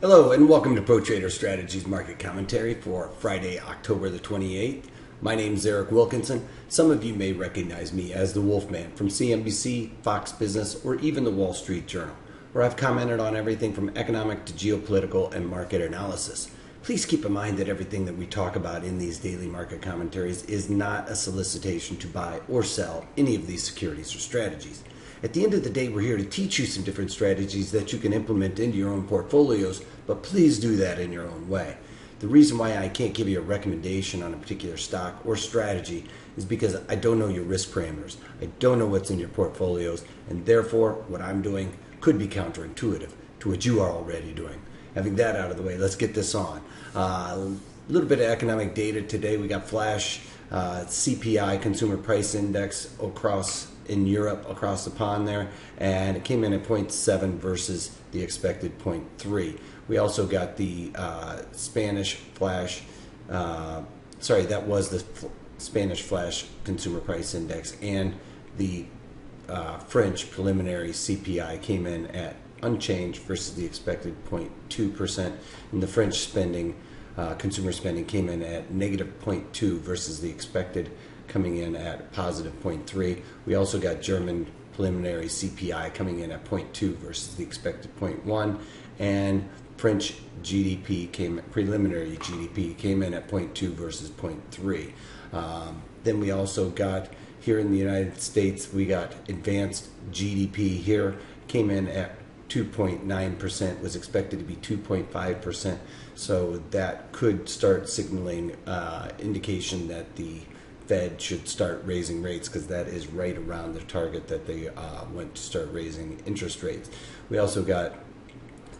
Hello and welcome to Pro Trader Strategies Market Commentary for Friday, October the 28th. My name is Eric Wilkinson. Some of you may recognize me as the Wolfman from CNBC, Fox Business, or even the Wall Street Journal, where I've commented on everything from economic to geopolitical and market analysis. Please keep in mind that everything that we talk about in these daily market commentaries is not a solicitation to buy or sell any of these securities or strategies. At the end of the day, we're here to teach you some different strategies that you can implement into your own portfolios, but please do that in your own way. The reason why I can't give you a recommendation on a particular stock or strategy is because I don't know your risk parameters. I don't know what's in your portfolios, and therefore, what I'm doing could be counterintuitive to what you are already doing. Having that out of the way, let's get this on. Uh, a little bit of economic data today. We got flash uh, CPI, Consumer Price Index, across in Europe across the pond there, and it came in at 0.7 versus the expected 0.3. We also got the uh, Spanish flash, uh, sorry, that was the f- Spanish flash consumer price index, and the uh, French preliminary CPI came in at unchanged versus the expected 0.2%, and the French spending, uh, consumer spending came in at negative 0.2 versus the expected coming in at positive 0.3. We also got German preliminary CPI coming in at 0.2 versus the expected 0.1, and French GDP came preliminary GDP came in at 0.2 versus 0.3. Um, then we also got here in the United States we got advanced GDP here came in at 2.9% was expected to be 2.5% so that could start signaling uh, indication that the Fed should start raising rates because that is right around the target that they uh, went to start raising interest rates. We also got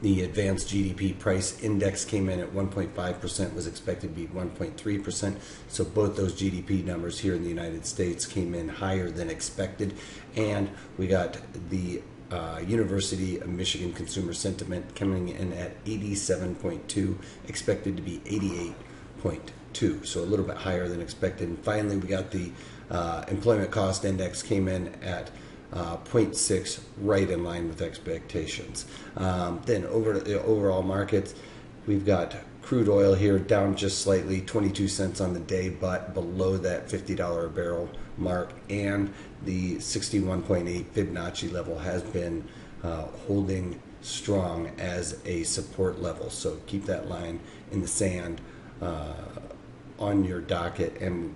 the advanced GDP price index came in at 1.5%, was expected to be 1.3%. So both those GDP numbers here in the United States came in higher than expected. And we got the uh, University of Michigan consumer sentiment coming in at 87.2, expected to be 88.2 two, so a little bit higher than expected. And finally, we got the uh, employment cost index came in at uh, 0.6, right in line with expectations. Um, then over the overall markets, we've got crude oil here down just slightly, 22 cents on the day, but below that $50 a barrel mark, and the 61.8 Fibonacci level has been uh, holding strong as a support level. So keep that line in the sand. Uh, on your docket and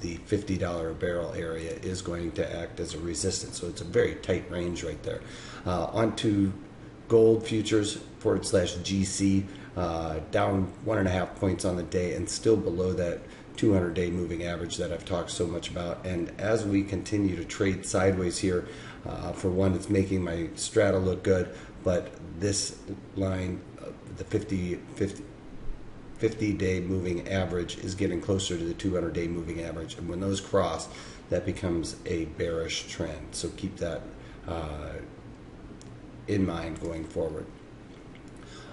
the $50 a barrel area is going to act as a resistance. So it's a very tight range right there. Uh, onto gold futures forward slash GC, uh, down one and a half points on the day and still below that 200 day moving average that I've talked so much about. And as we continue to trade sideways here, uh, for one, it's making my strata look good, but this line, uh, the 50, 50 50 day moving average is getting closer to the 200 day moving average. And when those cross, that becomes a bearish trend. So keep that uh, in mind going forward.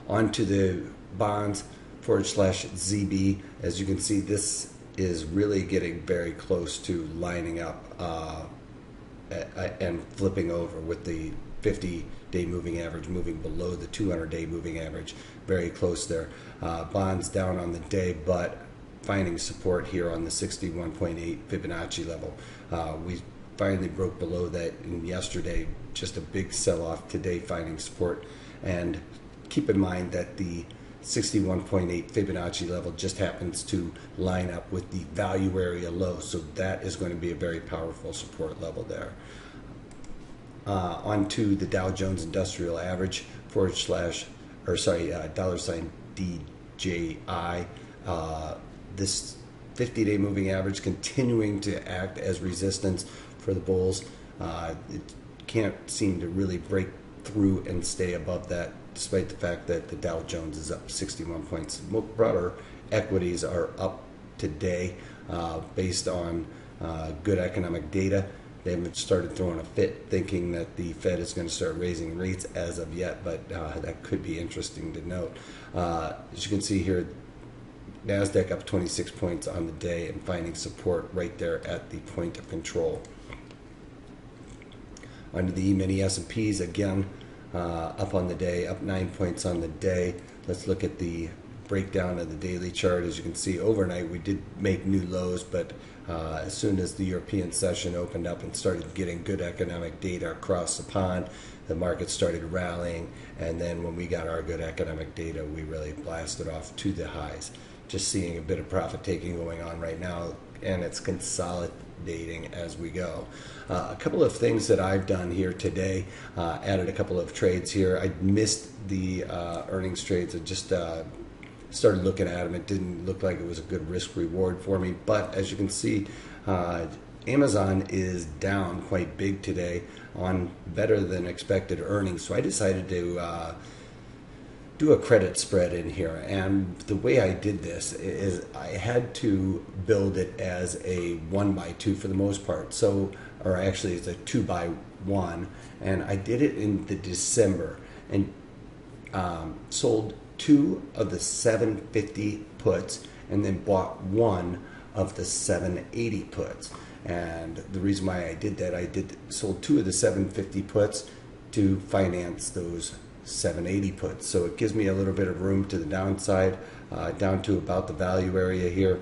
On to the bonds forward slash ZB. As you can see, this is really getting very close to lining up uh, and flipping over with the 50 day moving average moving below the 200 day moving average, very close there. Uh, bonds down on the day, but finding support here on the 61.8 Fibonacci level. Uh, we finally broke below that in yesterday, just a big sell off today, finding support. And keep in mind that the 61.8 Fibonacci level just happens to line up with the value area low, so that is going to be a very powerful support level there uh, onto the Dow Jones Industrial Average forward slash, or sorry, uh, dollar sign DJI. Uh, this 50 day moving average continuing to act as resistance for the bulls. Uh, it can't seem to really break through and stay above that, despite the fact that the Dow Jones is up 61 points. Broader equities are up today uh, based on uh, good economic data. They haven't started throwing a fit thinking that the Fed is going to start raising rates as of yet, but uh, that could be interesting to note. Uh, as you can see here, NASDAQ up 26 points on the day and finding support right there at the point of control. Under the E-mini S&Ps, again, uh, up on the day, up nine points on the day. Let's look at the breakdown of the daily chart. As you can see, overnight we did make new lows, but uh, as soon as the European session opened up and started getting good economic data across the pond, the market started rallying. And then when we got our good economic data, we really blasted off to the highs. Just seeing a bit of profit taking going on right now, and it's consolidating as we go. Uh, a couple of things that I've done here today, uh, added a couple of trades here. I missed the uh, earnings trades. I just uh, started looking at them. It didn't look like it was a good risk reward for me. But as you can see, uh, Amazon is down quite big today on better than expected earnings. So I decided to uh, do a credit spread in here. And the way I did this is I had to build it as a one by two for the most part. So, or actually, it's a two by one. And I did it in the December and um, sold two of the 750 puts and then bought one of the 780 puts. And the reason why I did that, I did sold two of the 750 puts to finance those 780 puts. So it gives me a little bit of room to the downside, uh, down to about the value area here.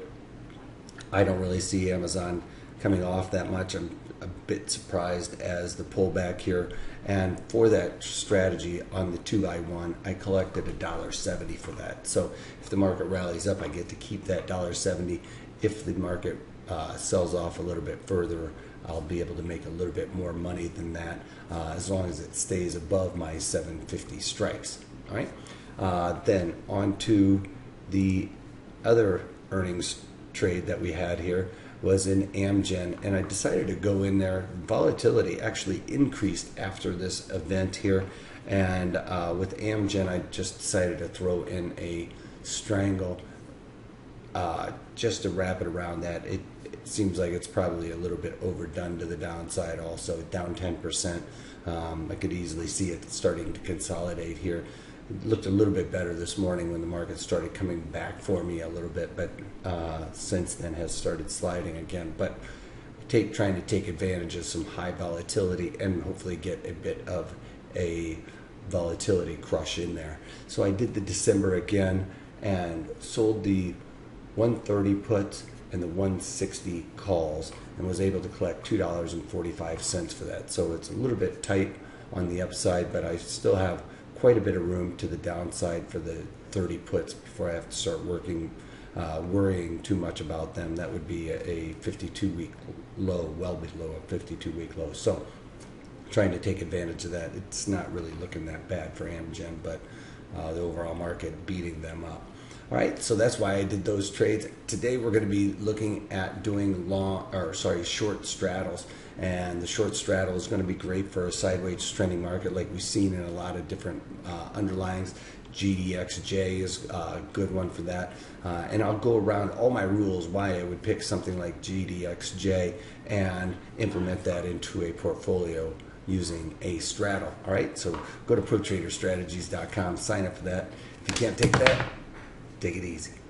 I don't really see Amazon coming off that much. I'm a bit surprised as the pullback here. And for that strategy on the two by one, I collected a dollar seventy for that. So if the market rallies up, I get to keep that dollar seventy. If the market uh, sells off a little bit further, I'll be able to make a little bit more money than that uh, as long as it stays above my 750 strikes. All right. Uh, then on to the other earnings trade that we had here was in Amgen, and I decided to go in there. Volatility actually increased after this event here, and uh, with Amgen, I just decided to throw in a strangle uh, just to wrap it around that. It, it, seems like it's probably a little bit overdone to the downside, also down 10%. Um, I could easily see it starting to consolidate here looked a little bit better this morning when the market started coming back for me a little bit, but uh, since then has started sliding again. But take trying to take advantage of some high volatility and hopefully get a bit of a volatility crush in there. So I did the December again and sold the 130 puts and the 160 calls and was able to collect $2.45 for that. So it's a little bit tight on the upside, but I still have quite a bit of room to the downside for the 30 puts before I have to start working, uh, worrying too much about them. That would be a 52 week low, well below a 52 week low. So, trying to take advantage of that. It's not really looking that bad for Amgen, but uh, the overall market beating them up. Right, so that's why I did those trades. Today we're going to be looking at doing long, or sorry, short straddles and the short straddle is going to be great for a sideways trending market like we've seen in a lot of different uh, underlyings. GDXJ is a good one for that. Uh, and I'll go around all my rules why I would pick something like GDXJ and implement that into a portfolio using a straddle. All right, so go to protraderstrategies.com, sign up for that. If you can't take that, take it easy.